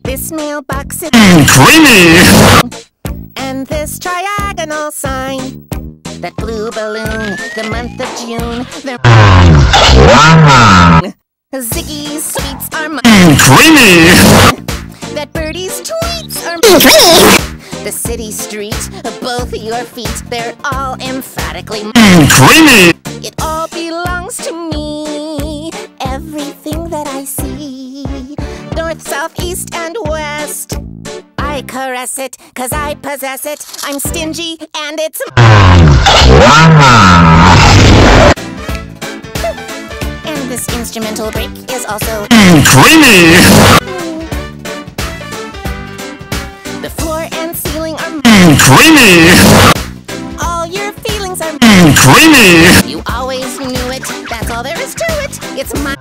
This mailbox is Creamy! and this triagonal sign. That blue balloon, the month of June. The Ziggy's sweets are mine. Creamy! That birdie's tweets are mine. The city street, both your feet, they're all emphatically. Creamy! It all belongs to me. north, south, east, and west. I caress it, cause I possess it. I'm stingy, and it's. and this instrumental break is also. Mm, creamy! The floor and ceiling are. Mm, creamy! All your feelings are. Mm, creamy. You always knew it. That's all there is to it. It's my.